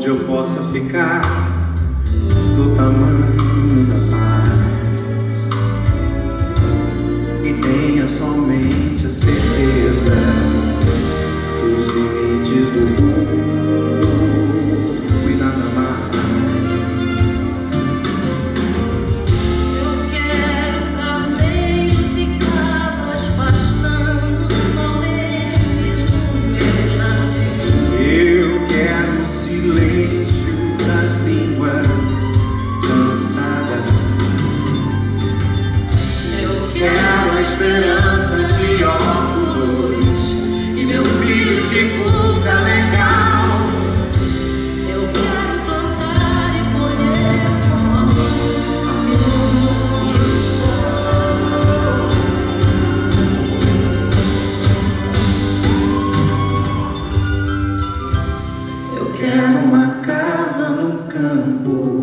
onde eu possa ficar dos limites do mundo e nada mais. Eu quero carneiros e cabras pastando solenes no meu jardim. Eu quero o silêncio das línguas cansadas. Eu Quero a esperança campo